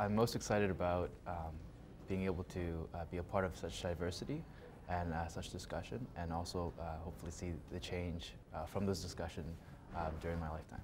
I'm most excited about um, being able to uh, be a part of such diversity and uh, such discussion, and also uh, hopefully see the change uh, from this discussion uh, during my lifetime.